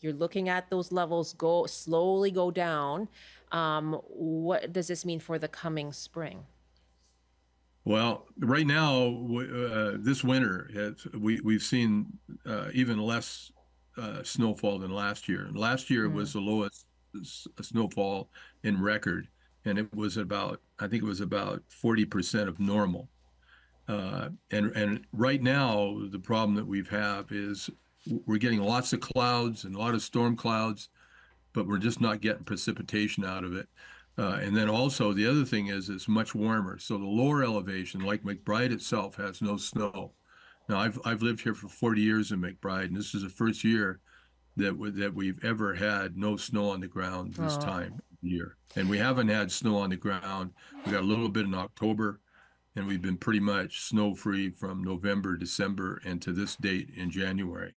you're looking at those levels go slowly go down. Um, what does this mean for the coming spring? Well, right now, uh, this winter, we we've seen uh, even less uh, snowfall than last year. And last year mm. was the lowest snowfall in record, and it was about I think it was about forty percent of normal. Uh, and and right now, the problem that we've have is we're getting lots of clouds and a lot of storm clouds, but we're just not getting precipitation out of it. Uh, and then also the other thing is it's much warmer. So the lower elevation, like McBride itself, has no snow. Now I've I've lived here for 40 years in McBride, and this is the first year that w- that we've ever had no snow on the ground this oh. time of year. And we haven't had snow on the ground. We got a little bit in October, and we've been pretty much snow free from November, December, and to this date in January.